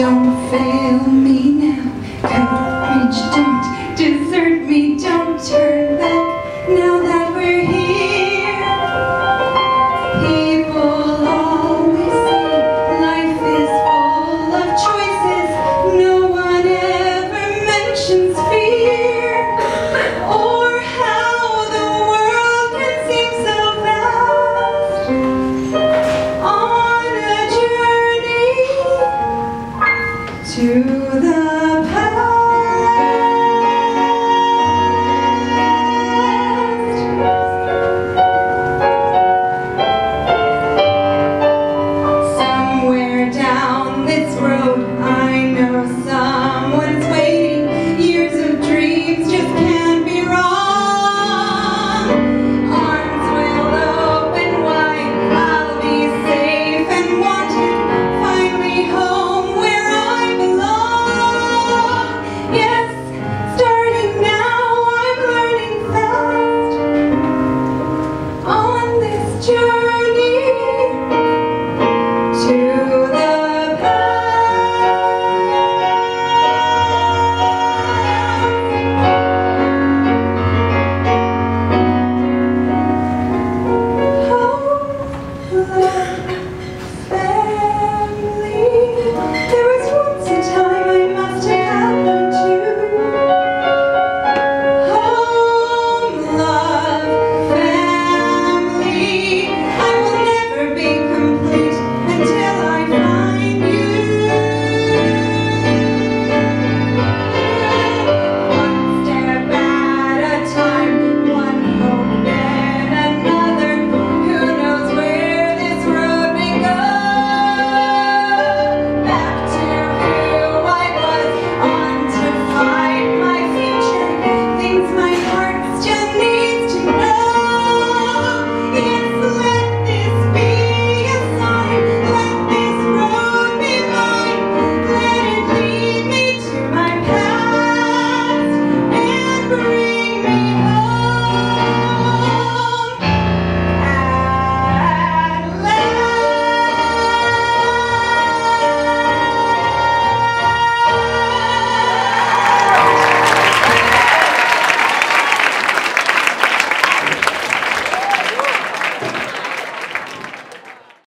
don't fail me now. Courage, don't desert me, don't turn back.